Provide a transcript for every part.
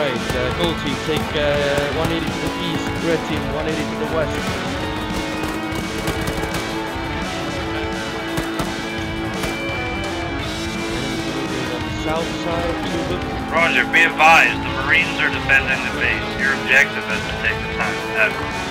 Uh, take uh, 180 to the east. Red team, 180 to the west. Roger, be advised, the Marines are defending the base. Your objective is to take the time. Admiral.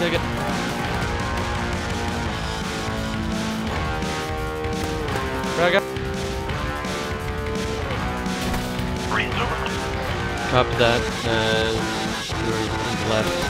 Take it. Frag up. Copy that. Uh, left.